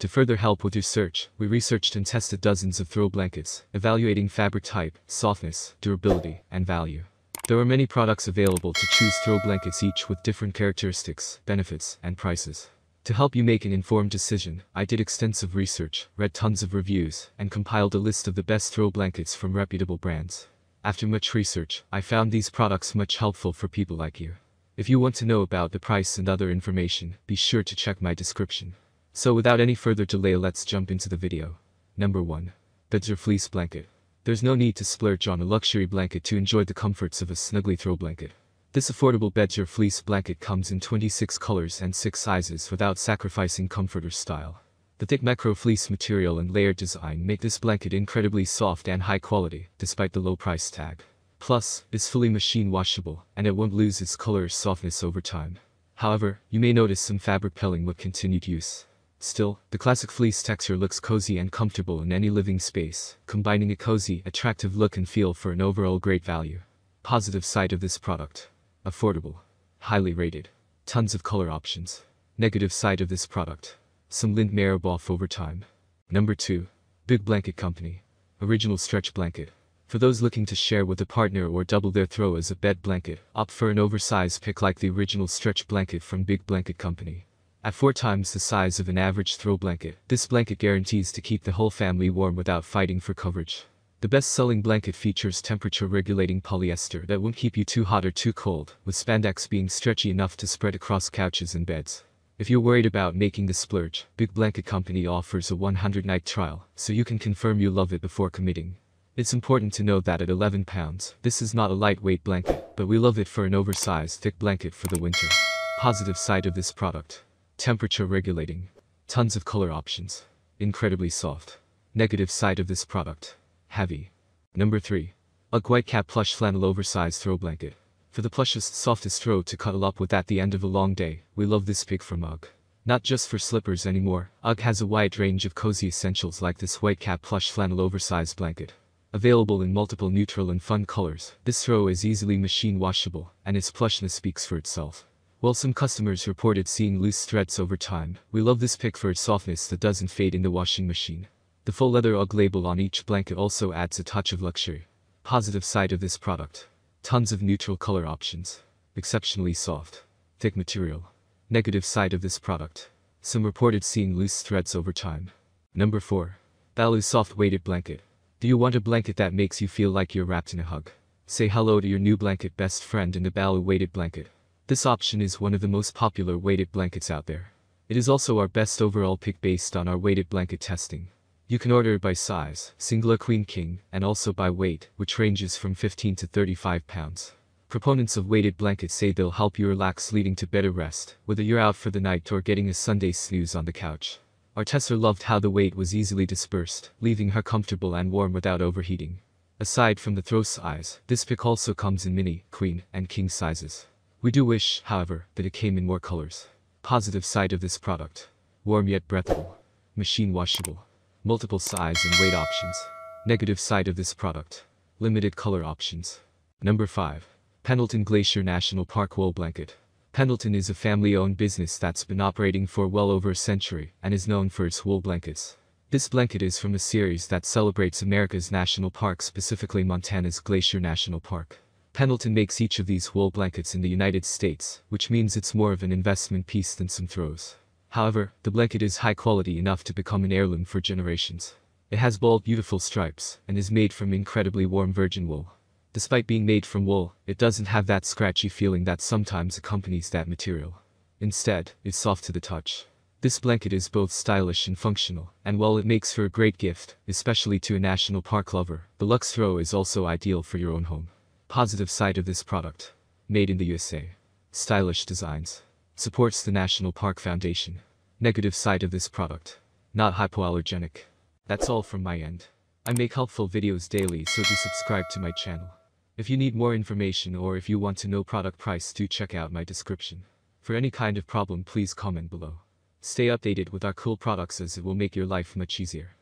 To further help with your search, we researched and tested dozens of throw blankets, evaluating fabric type, softness, durability, and value. There are many products available to choose throw blankets each with different characteristics, benefits, and prices. To help you make an informed decision, I did extensive research, read tons of reviews, and compiled a list of the best throw blankets from reputable brands. After much research, I found these products much helpful for people like you. If you want to know about the price and other information, be sure to check my description. So without any further delay let's jump into the video. Number 1. Bedsure Fleece Blanket. There's no need to splurge on a luxury blanket to enjoy the comforts of a snuggly throw blanket. This affordable Bedsure Fleece blanket comes in 26 colors and 6 sizes without sacrificing comfort or style. The thick macro fleece material and layered design make this blanket incredibly soft and high quality, despite the low price tag. Plus, it's fully machine washable, and it won't lose its color or softness over time. However, you may notice some fabric pelling with continued use. Still, the classic fleece texture looks cozy and comfortable in any living space, combining a cozy, attractive look and feel for an overall great value. Positive side of this product. Affordable. Highly rated. Tons of color options. Negative side of this product. Some lint may rub off over time. Number 2. Big Blanket Company. Original stretch blanket. For those looking to share with a partner or double their throw as a bed blanket, opt for an oversized pick like the original stretch blanket from Big Blanket Company. At four times the size of an average throw blanket, this blanket guarantees to keep the whole family warm without fighting for coverage. The best-selling blanket features temperature-regulating polyester that won't keep you too hot or too cold, with spandex being stretchy enough to spread across couches and beds. If you're worried about making the splurge, Big Blanket Company offers a 100-night trial, so you can confirm you love it before committing. It's important to note that at 11 pounds, this is not a lightweight blanket, but we love it for an oversized thick blanket for the winter. Positive side of this product. Temperature regulating. Tons of color options. Incredibly soft. Negative side of this product. Heavy. Number 3. UGG Whitecap Plush Flannel Oversized Throw Blanket. For the plushest, softest throw to cuddle up with at the end of a long day, we love this pick from UGG. Not just for slippers anymore, UGG has a wide range of cozy essentials like this Whitecap Plush Flannel Oversized Blanket. Available in multiple neutral and fun colors, this throw is easily machine washable, and its plushness speaks for itself. While some customers reported seeing loose threads over time, we love this pick for its softness that doesn't fade in the washing machine. The full leather UGG label on each blanket also adds a touch of luxury. Positive side of this product. Tons of neutral color options. Exceptionally soft. Thick material. Negative side of this product. Some reported seeing loose threads over time. Number 4. Baloo Soft Weighted Blanket. Do you want a blanket that makes you feel like you're wrapped in a hug? Say hello to your new blanket best friend in the Baloo Weighted Blanket. This option is one of the most popular weighted blankets out there. It is also our best overall pick based on our weighted blanket testing. You can order it by size, single or queen king, and also by weight, which ranges from 15 to 35 pounds. Proponents of weighted blankets say they'll help you relax leading to better rest, whether you're out for the night or getting a Sunday snooze on the couch. Our tester loved how the weight was easily dispersed, leaving her comfortable and warm without overheating. Aside from the throw size, this pick also comes in mini, queen, and king sizes. We do wish, however, that it came in more colors. Positive side of this product. Warm yet breathable. Machine washable. Multiple size and weight options. Negative side of this product. Limited color options. Number 5. Pendleton Glacier National Park Wool Blanket. Pendleton is a family-owned business that's been operating for well over a century and is known for its wool blankets. This blanket is from a series that celebrates America's national parks specifically Montana's Glacier National Park. Pendleton makes each of these wool blankets in the United States, which means it's more of an investment piece than some throws. However, the blanket is high quality enough to become an heirloom for generations. It has bold beautiful stripes, and is made from incredibly warm virgin wool. Despite being made from wool, it doesn't have that scratchy feeling that sometimes accompanies that material. Instead, it's soft to the touch. This blanket is both stylish and functional, and while it makes for a great gift, especially to a national park lover, the Lux Throw is also ideal for your own home. Positive side of this product. Made in the USA. Stylish designs. Supports the National Park Foundation. Negative side of this product. Not hypoallergenic. That's all from my end. I make helpful videos daily so do subscribe to my channel. If you need more information or if you want to know product price do check out my description. For any kind of problem please comment below. Stay updated with our cool products as it will make your life much easier.